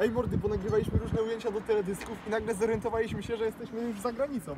Ej mordy, bo nagrywaliśmy różne ujęcia do teledysków i nagle zorientowaliśmy się, że jesteśmy już za granicą.